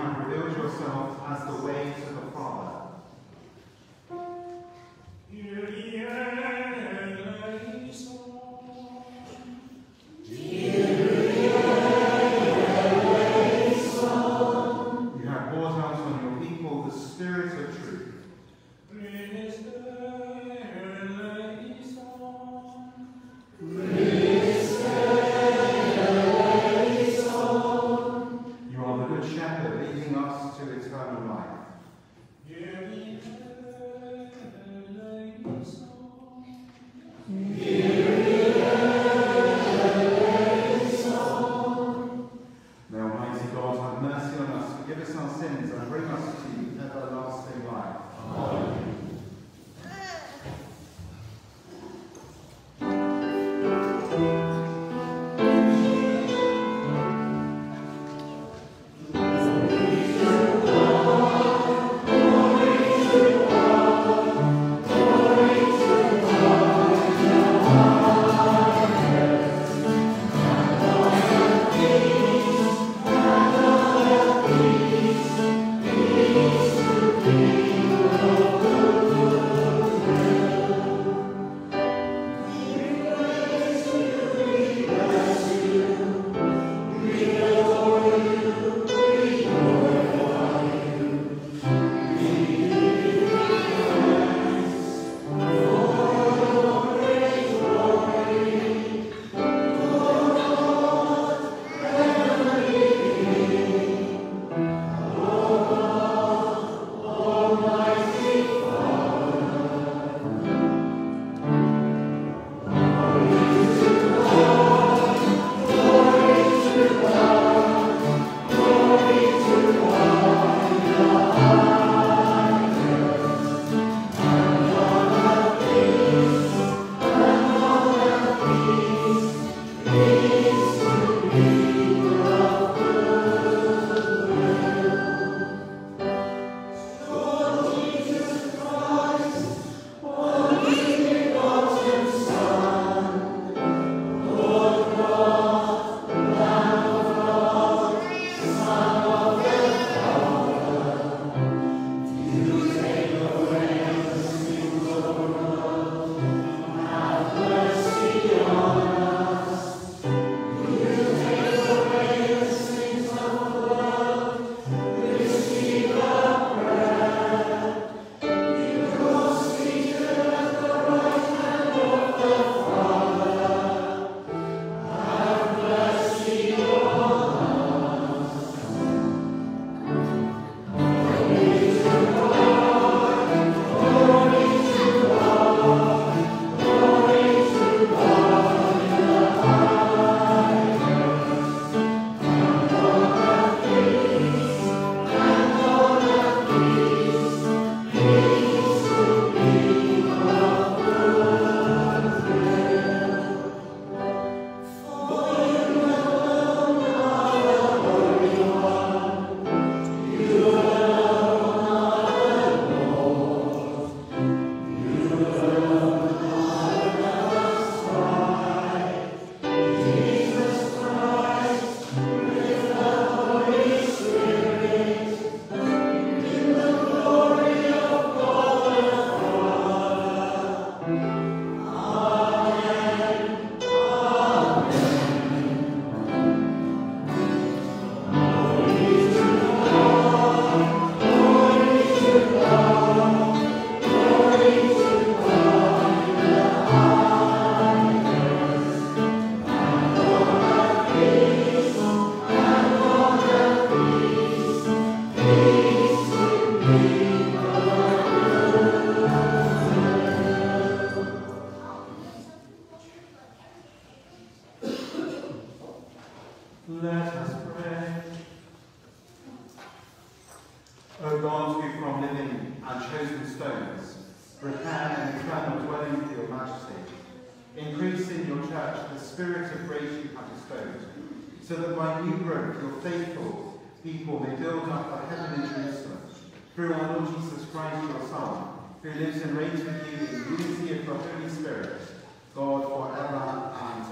Jesus, you yourself as the way to spirit of grace you have bestowed, so that by new growth your faithful people may build up a heavenly Jerusalem, through our Lord Jesus Christ your Son, who lives and reigns with you in unity of the Holy Spirit, God forever and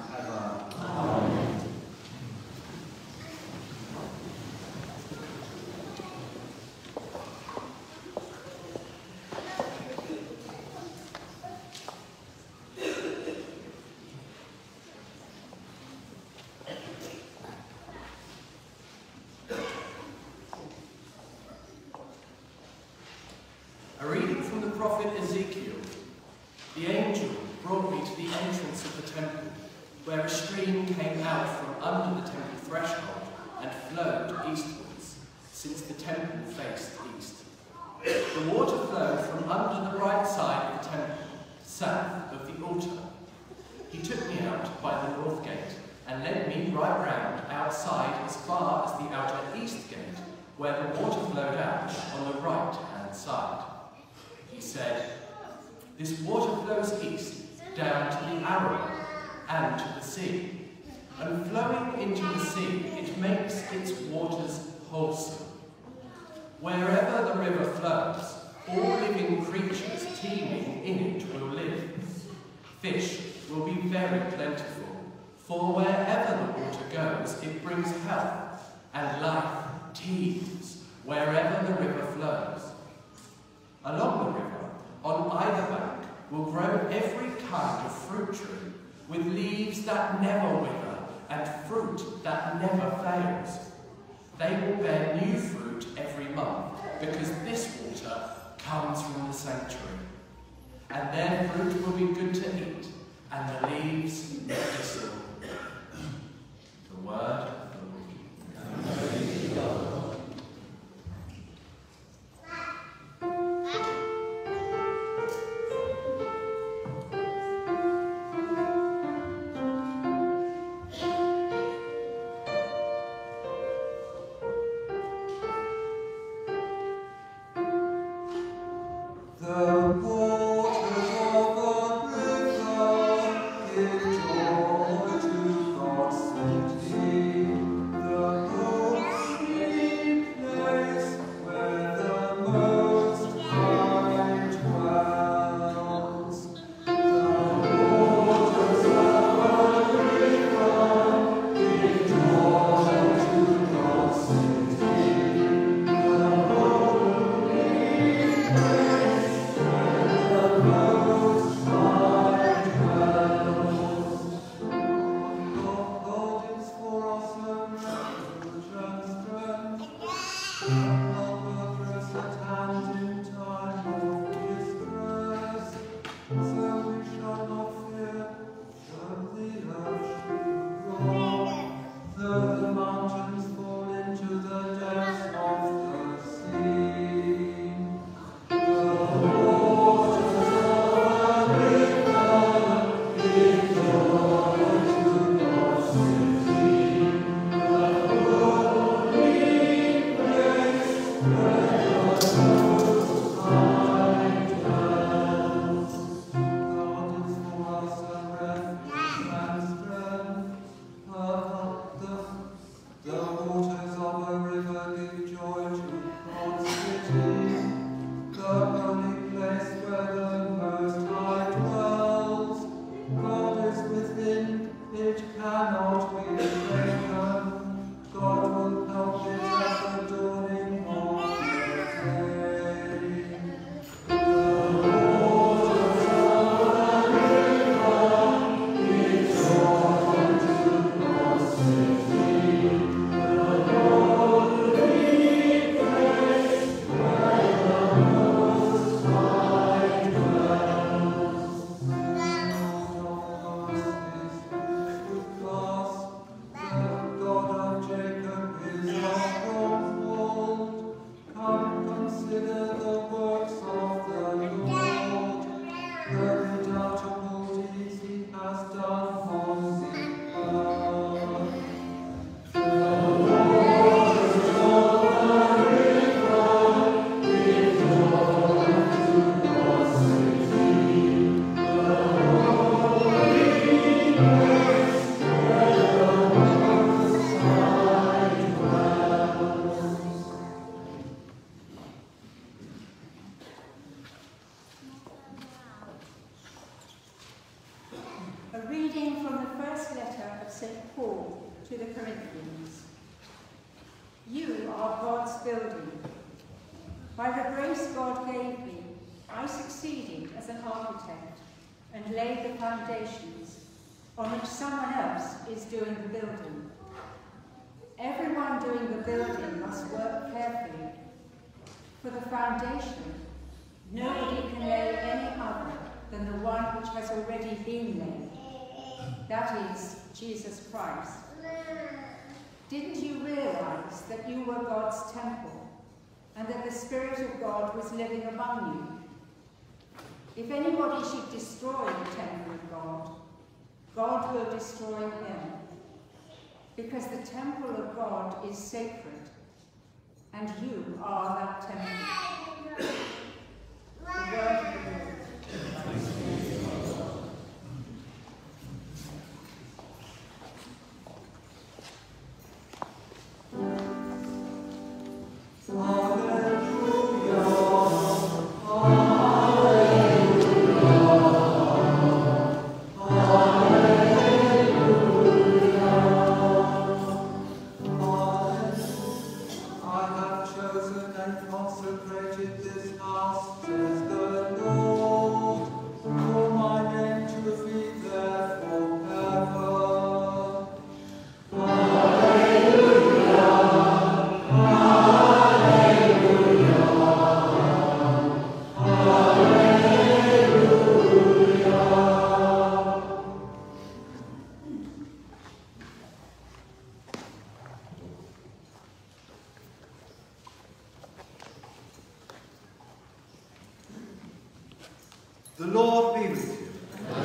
The Lord be with you.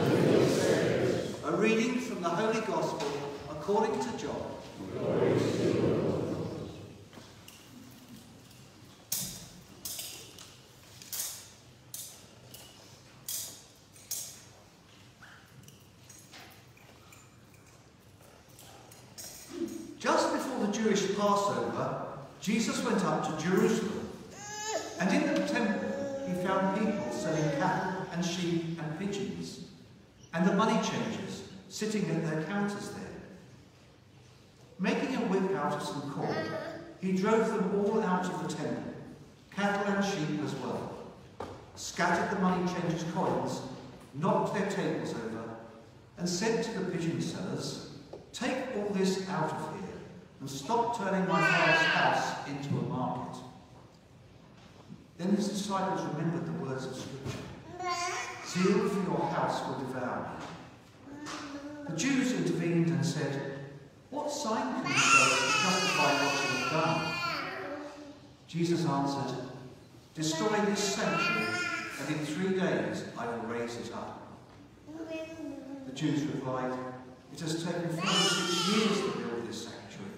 With A reading from the Holy Gospel according to John. Just before the Jewish Passover, Jesus went up to Jerusalem. And in the temple, he found people selling cattle and sheep and pigeons, and the money changers sitting at their counters there. Making a whip out of some corn, he drove them all out of the temple, cattle and sheep as well, scattered the money changers' coins, knocked their tables over, and said to the pigeon sellers, Take all this out of here, and stop turning my father's house into a market. Then his disciples remembered the words of Scripture. Zeal for your house will devour me. The Jews intervened and said, What sign can you show to justify what you have done? Jesus answered, Destroy this sanctuary, and in three days I will raise it up. The Jews replied, It has taken 46 years to build this sanctuary.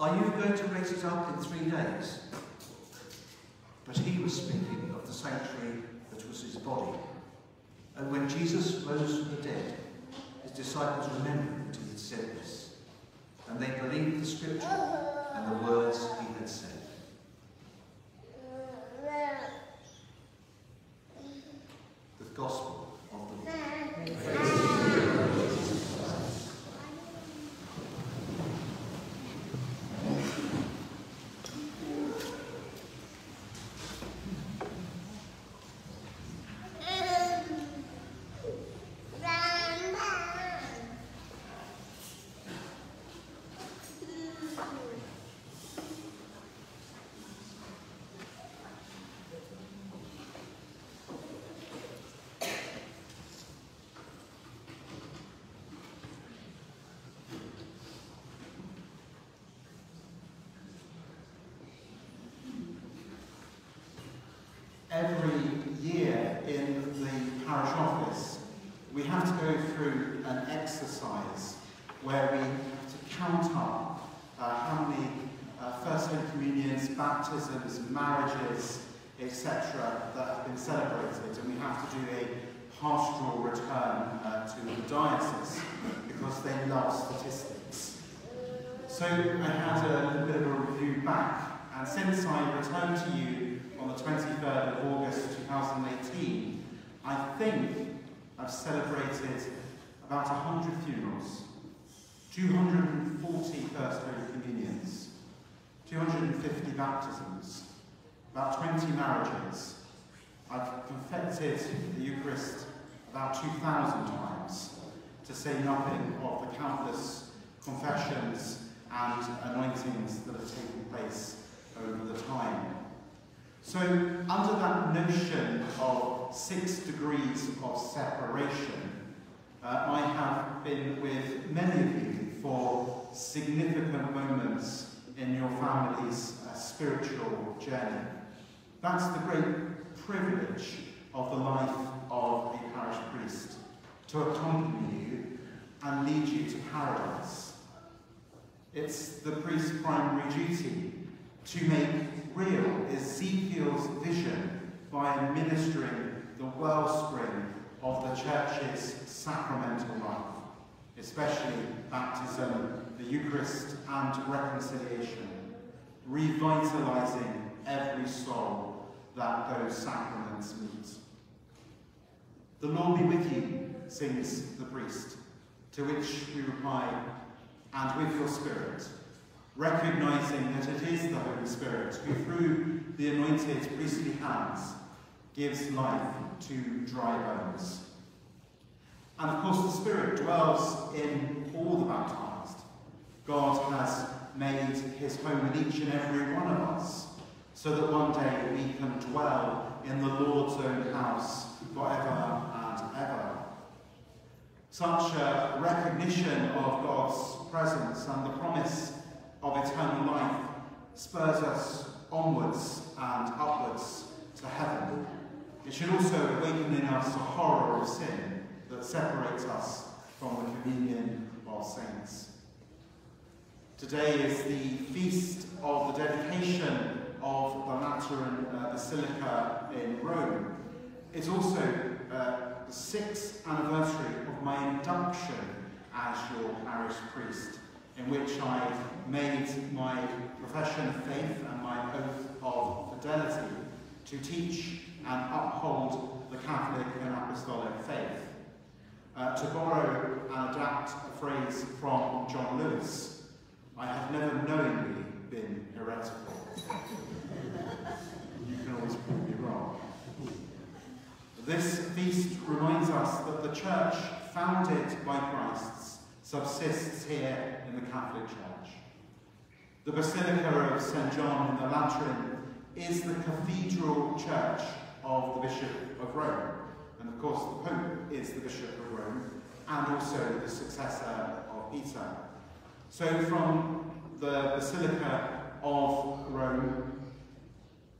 Are you going to raise it up in three days? But he was speaking of the sanctuary that was his body. And when Jesus rose from the dead, his disciples remembered that he had said this. And they believed the scripture and the words he had said. The Gospel of the Lord. every year in the parish office, we have to go through an exercise where we have to count up uh, how many uh, First Holy Communions, baptisms, marriages, etc. that have been celebrated, and we have to do a pastoral return uh, to the diocese because they love statistics. So I had a little bit of a review back, and since I returned to you on the 23rd of August 2018, I think I've celebrated about 100 funerals, 240 First Holy Communions, 250 baptisms, about 20 marriages. I've perfected the Eucharist about 2,000 times, to say nothing of the countless confessions and anointings that have taken place over the time. So, under that notion of six degrees of separation, uh, I have been with many of you for significant moments in your family's uh, spiritual journey. That's the great privilege of the life of a parish priest, to accompany you and lead you to paradise. It's the priest's primary duty to make real Ezekiel's vision by administering the wellspring of the church's sacramental life, especially baptism, the Eucharist and reconciliation, revitalizing every soul that those sacraments meet. The Lord be with you, sings the priest, to which we reply, and with your spirit, recognizing that it is the Holy Spirit who, through the anointed priestly hands, gives life to dry bones. And of course, the Spirit dwells in all the baptized. God has made his home in each and every one of us, so that one day we can dwell in the Lord's own house forever ever. Such a recognition of God's presence and the promise of eternal life spurs us onwards and upwards to heaven. It should also awaken in us a horror of sin that separates us from the communion of saints. Today is the feast of the dedication of the Lateran uh, Basilica in Rome. It's also uh, the sixth anniversary of my induction as your parish priest, in which I made my profession of faith and my oath of fidelity to teach and uphold the Catholic and Apostolic faith. Uh, to borrow and adapt a phrase from John Lewis, I have never knowingly been heretical. you can always prove me wrong. This feast reminds us that the church founded by Christ subsists here in the Catholic Church. The Basilica of St. John in the Lateran is the cathedral church of the Bishop of Rome. And of course, the Pope is the Bishop of Rome and also the successor of Peter. So from the Basilica of Rome,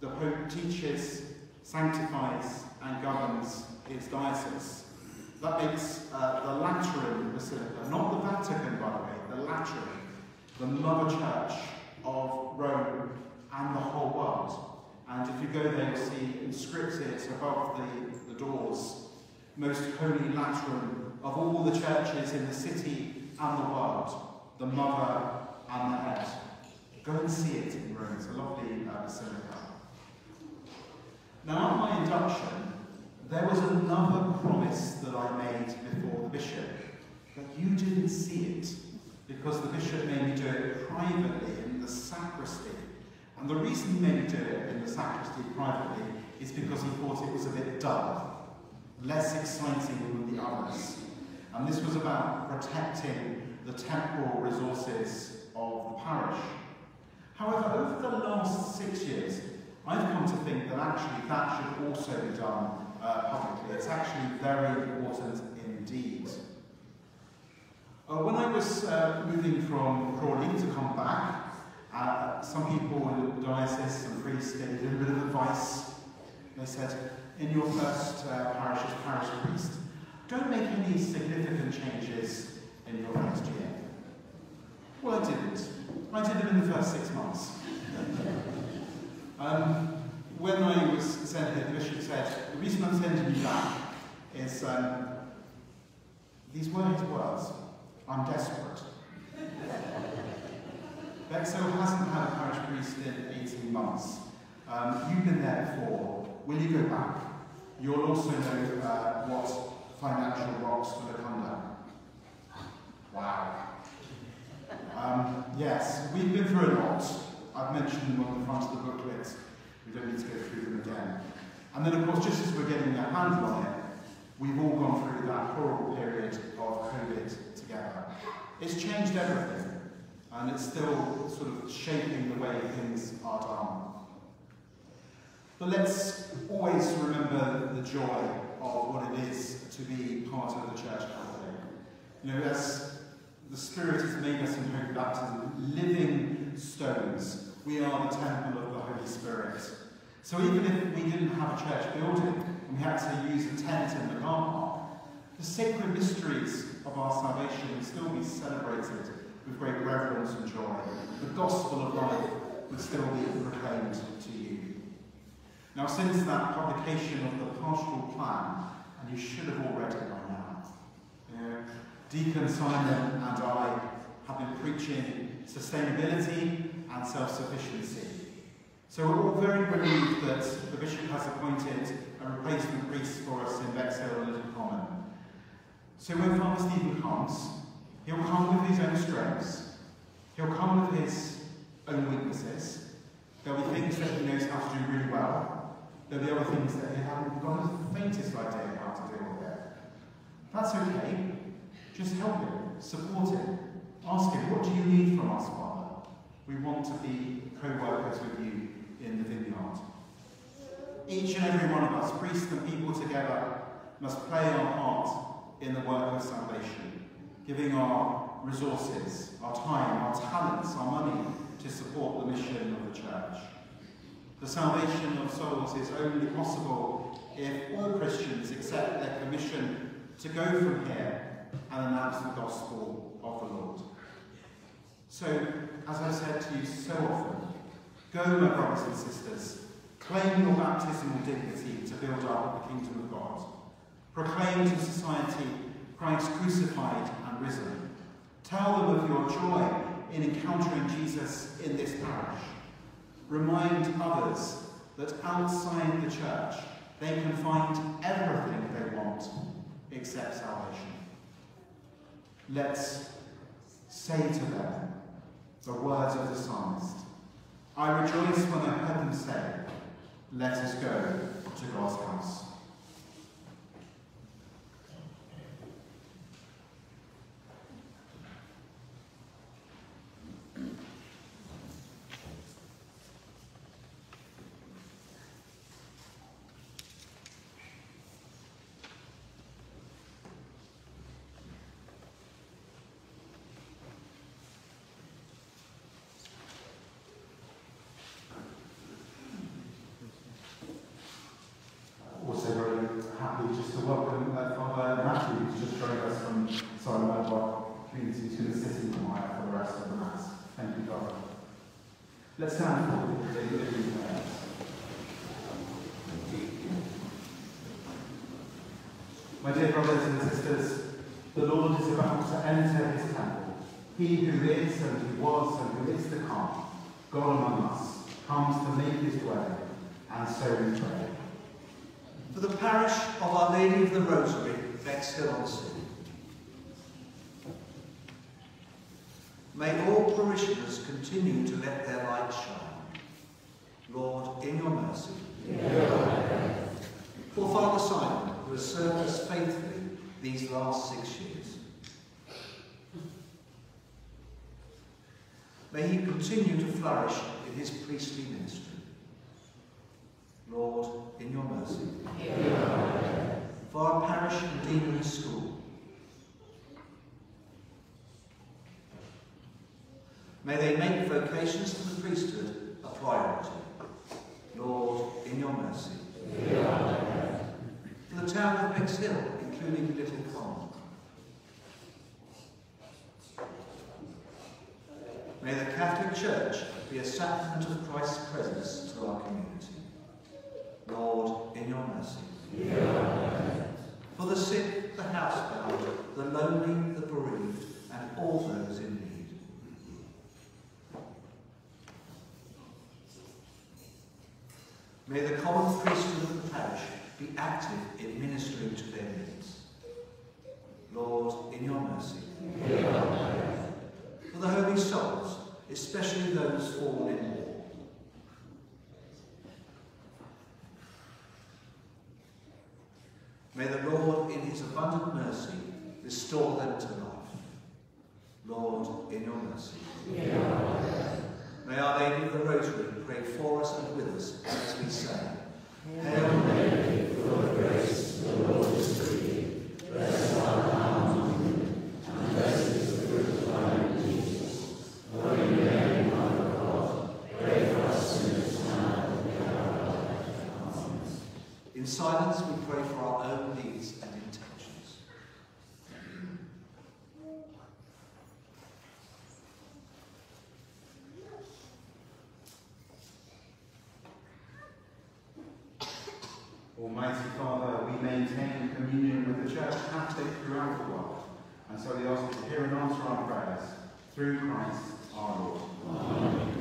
the Pope teaches, sanctifies, and governs its diocese. That makes uh, the Lateran Basilica, not the Vatican, by the way, the Lateran, the mother church of Rome and the whole world. And if you go there, you'll see inscripted above the, the doors, Most Holy Lateran of all the churches in the city and the world, the mother and the head. Go and see it in Rome. It's a lovely uh, basilica. Now, at my induction, there was another promise that I made before the bishop, but you didn't see it because the bishop made me do it privately in the sacristy. And the reason he made me do it in the sacristy privately is because he thought it was a bit dull, less exciting than the others. And this was about protecting the temporal resources of the parish. However, over the last six years, I've come to think that actually that should also be done uh, publicly. It's actually very important indeed. Uh, when I was uh, moving from Crawley to come back, uh, some people in the diocese and priests gave me a bit of advice. They said, in your first uh, parish as parish priest, don't make any significant changes in your first year. Well, I didn't. I did them in the first six months. um, when I was sent here, the bishop said, the reason I'm sending you back is um, these were his words. I'm desperate. Bexhill hasn't had a parish priest in 18 months. Um, you've been there before. Will you go back? You'll also know uh, what financial rocks will look under. Wow. Um, yes, we've been through a lot. I've mentioned them on the front of the booklet. We don't need to go through them again. And then, of course, just as we're getting a handle on it, we've all gone through that horrible period of COVID together. It's changed everything, and it's still sort of shaping the way things are done. But let's always remember the joy of what it is to be part of the church family. You know, as the Spirit has made us in holy baptism, living stones, we are the temple of Spirit. So even if we didn't have a church building and we had to use a tent in the car park, the sacred mysteries of our salvation would still be celebrated with great reverence and joy. The gospel of life would still be proclaimed to you. Now, since that publication of the pastoral plan, and you should have all read it by now, know, Deacon Simon and I have been preaching sustainability and self-sufficiency. So we're all very relieved that the Bishop has appointed a replacement priest for us in Bexhill and Little Common. So when Father Stephen comes, he'll come with his own strengths, he'll come with his own weaknesses, there'll be things that he knows how to do really well, There'll be other things that he hasn't got the faintest idea how to deal with it. That's okay. Just help him, support him. Ask him, what do you need from us, Father? We want to be co-workers with you in the vineyard. Each and every one of us, priests and people together, must play our part in the work of salvation, giving our resources, our time, our talents, our money to support the mission of the church. The salvation of souls is only possible if all Christians accept their commission to go from here and announce the gospel of the Lord. So, as I said to you so often, go, my brothers and sisters, claim your baptismal dignity to build up the kingdom of God. Proclaim to society Christ crucified and risen. Tell them of your joy in encountering Jesus in this parish Remind others that outside the church they can find everything they want except salvation. Let's say to them the words of the psalmist. I rejoice when I heard them say, Let us go to God's house. Let's stand forward for the living prayers. My dear brothers and sisters, the Lord is about to enter his temple. He who is and who was and who is to come, God among us, comes to make his way, and so we pray. For the parish of Our Lady of the Rosary, Bexhill on Sea. May all parishioners continue to let their light shine. Lord, in your mercy. For Father Simon, who has served us faithfully these last six years. May he continue to flourish in his priestly ministry. Lord, in your mercy. For our parish and deanery school, May they make vocations to the priesthood a priority. Lord, in your mercy. For the town of Bexhill, including Little Common. May the Catholic Church be a sacrament of Christ's presence to our community. Lord, in your mercy. For the sick, the housebound, the lonely, the bereaved, and all those in need. May the common priesthood of the parish be active in ministering to their needs. Lord, in your mercy. For the Holy souls, especially those fallen in war. May the Lord, in his abundant mercy, restore them to life. Lord, in your mercy. May Our Lady of the Rosary pray for us and with us as we say, Hail Mary, full of grace, the Lord is with thee. Blessed art thou among women, and blessed is the fruit of thy womb, Jesus. Holy Mary, Mother of God, pray for us sinners now and at the hour of our death. Amen. In silence, we pray for our own needs and intentions. Almighty Father, we maintain communion with the Church Catholic throughout the world, and so we ask you to hear and answer our prayers through Christ our Lord. Amen.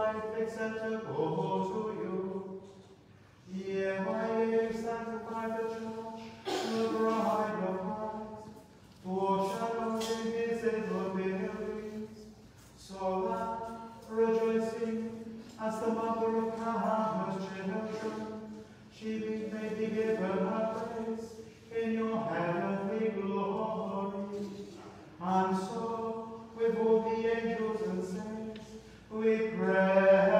life acceptable to you. Here I am sanctified the church, the bride of Christ, foreshadowed in his inabilities, so that, rejoicing as the mother of countless children, she may be given her place in your heavenly glory. And so, with all the angels we pray.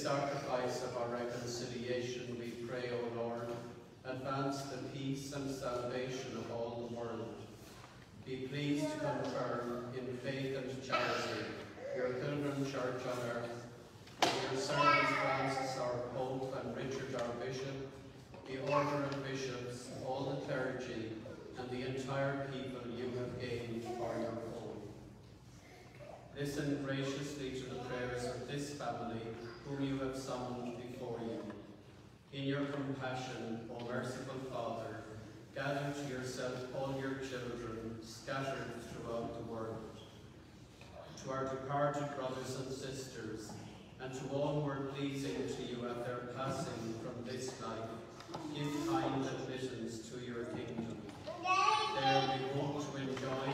sacrifice of our reconciliation, we pray, O Lord, advance the peace and salvation of all the world. Be pleased to confirm in faith and charity your pilgrim church on earth, your servants Francis our Pope and Richard our Bishop, the order of bishops, all the clergy, and the entire people you have gained for your own. Listen graciously to the prayers of this family whom you have summoned before you. In your compassion, O merciful Father, gather to yourself all your children scattered throughout the world. To our departed brothers and sisters, and to all who are pleasing to you at their passing from this life, give kind admittance to your kingdom. There we hope to enjoy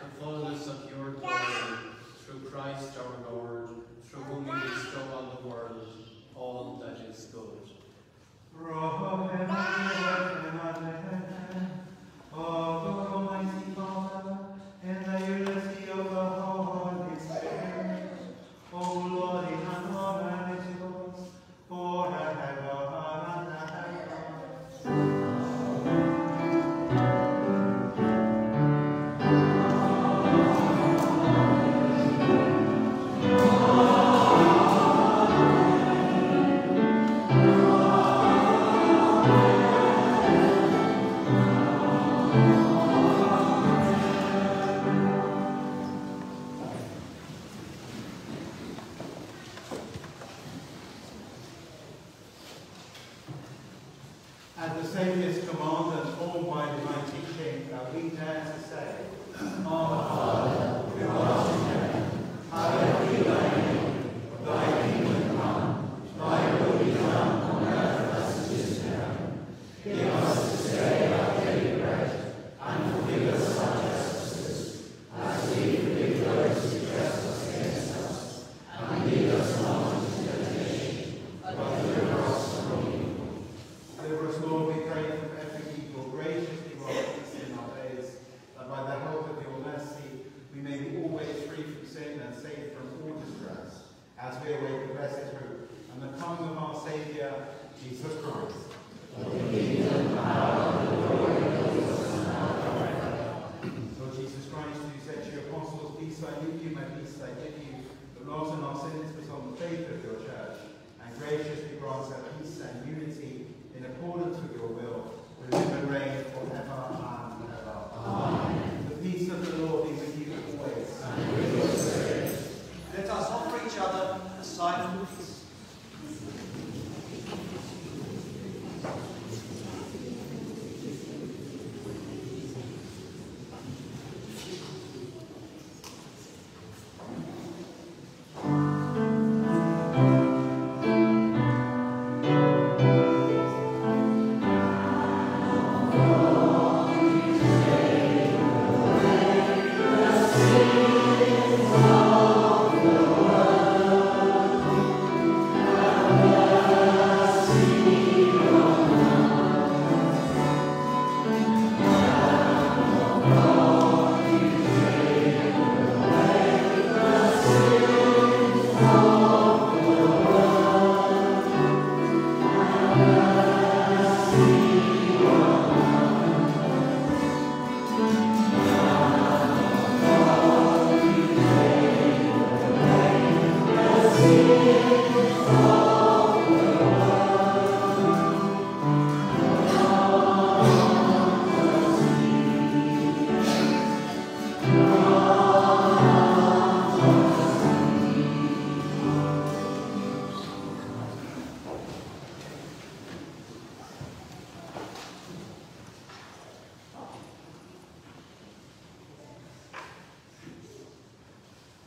the fullness of your glory through Christ our Lord to whom we bestow on the world all that is good. Amen.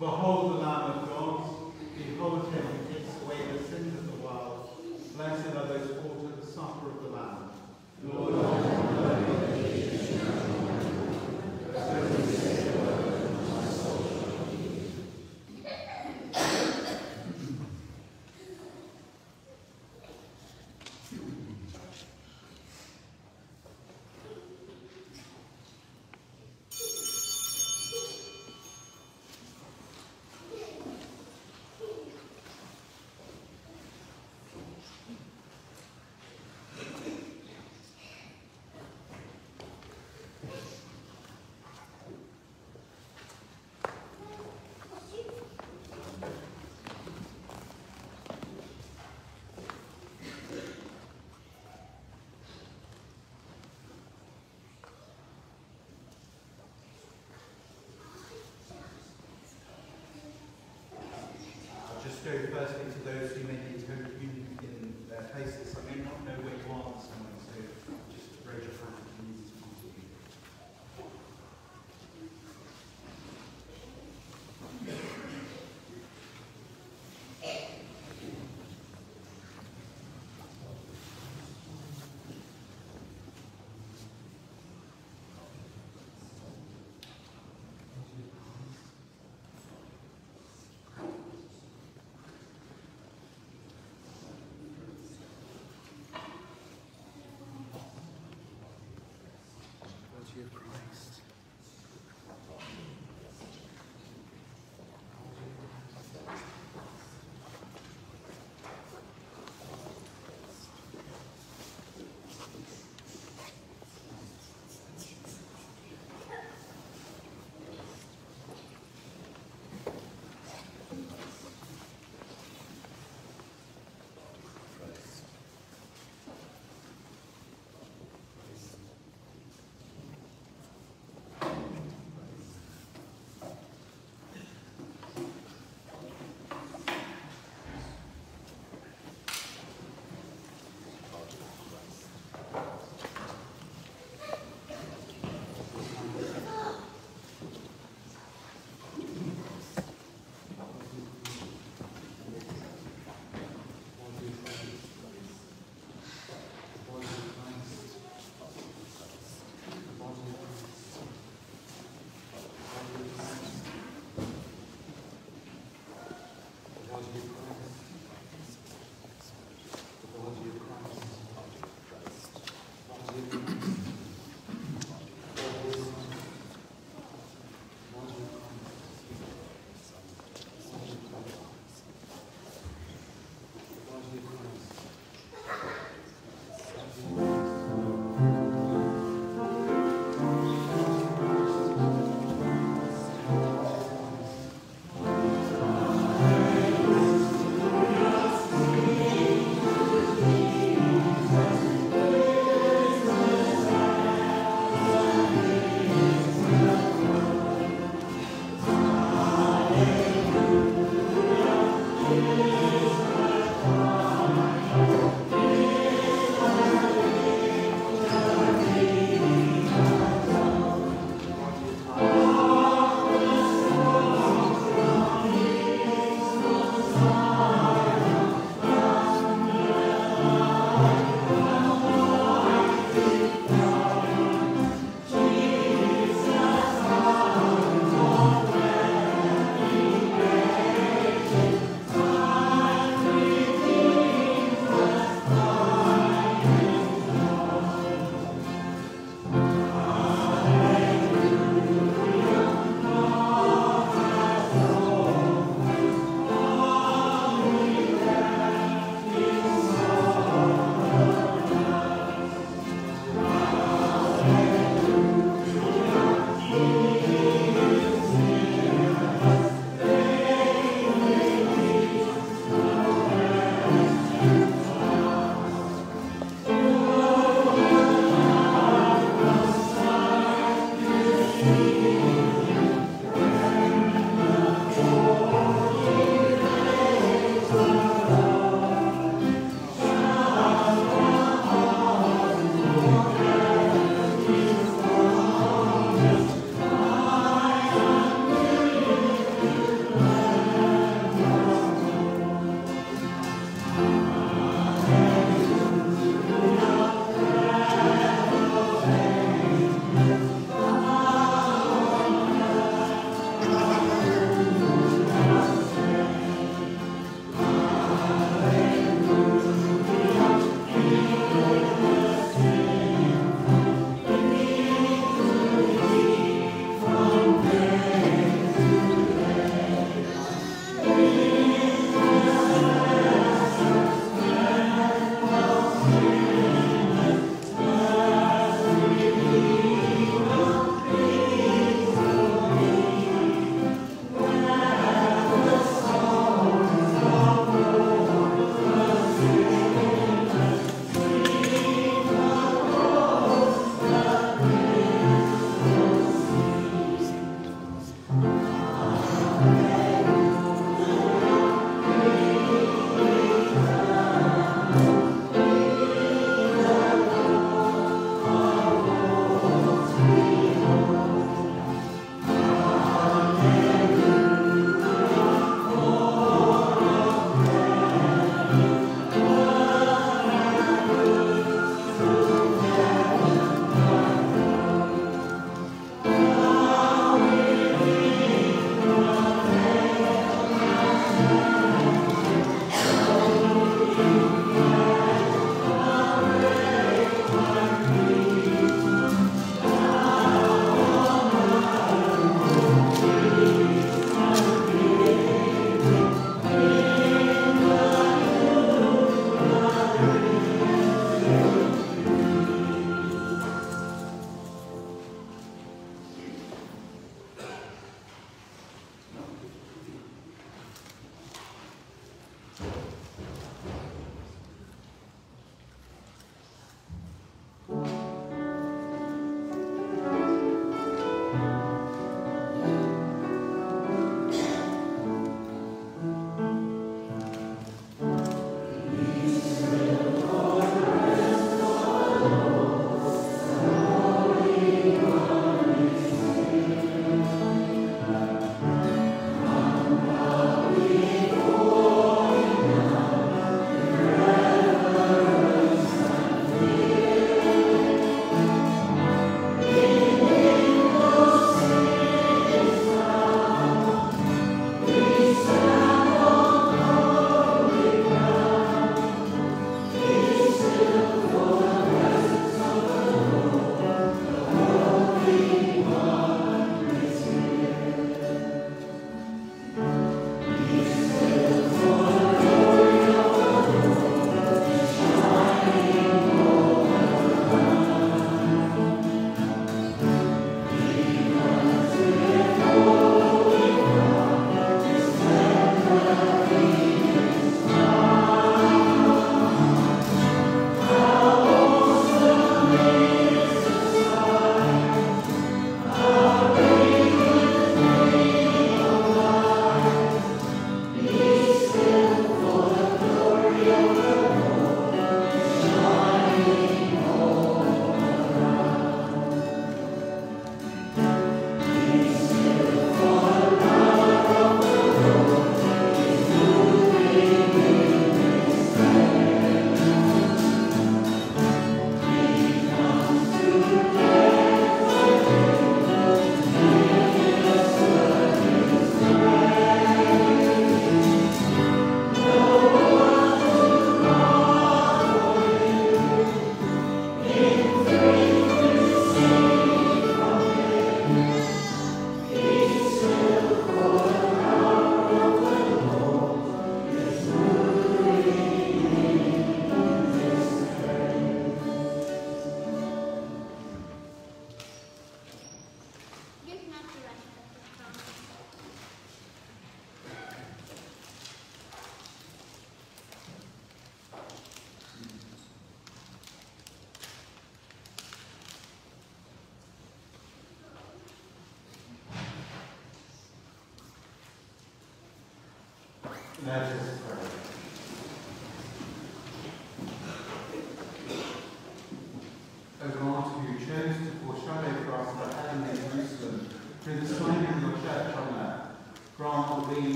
Behold, show to those who may his home communion in their places.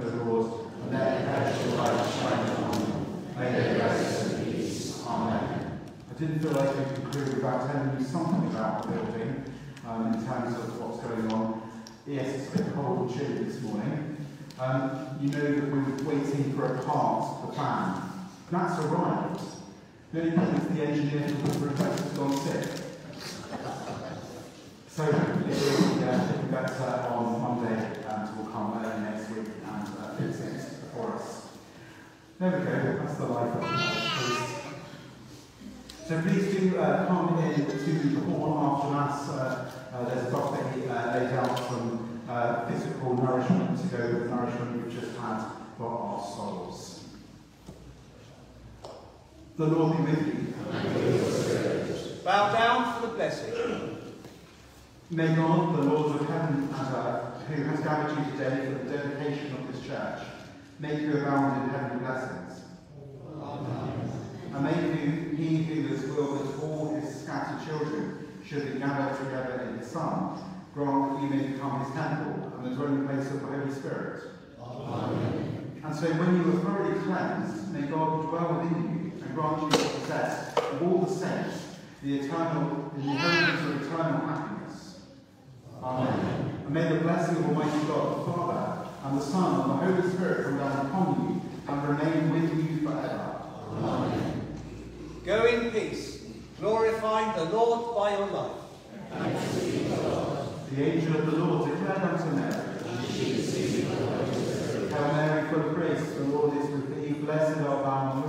The Lord, and let perpetual light shine upon them. May they rest in peace. Amen. I didn't feel like I conclude without telling you something about the building um, in terms of what's going on. Yes, it's a bit cold and chilly this morning. Um, you know that we're waiting for a part of the plan. That's arrived. The only problem is the engineer for the request has gone sick. So it will be uh, better on Monday and will come early next week and uh, fix it for us. There we go, that's the life of the So please do uh, come in to the hall after Mass. Uh, uh, there's a buffet uh, laid out some uh, physical nourishment to go with the nourishment we've just had for our souls. The Lord be with you. Bow down for the blessing. May God, the Lord of heaven and earth, who has gathered you today for the dedication of this church, make you abound in heavenly blessings. Amen. And may you, he who has willed that all his scattered children should be gathered together in his Son, grant that you may become his temple and the dwelling place of the Holy Spirit. Amen. And so when you are thoroughly cleansed, may God dwell within you and grant you to possess of all the saints the eternal, the inheritance of eternal happiness. Amen. And may the blessing of Almighty God, the Father, and the Son, and the Holy Spirit come down upon you and remain with you forever. Amen. Go in peace, glorifying the Lord by your life. The angel of the Lord declared unto Mary, Hail Mary, full of grace, the Lord is with thee. Blessed art thou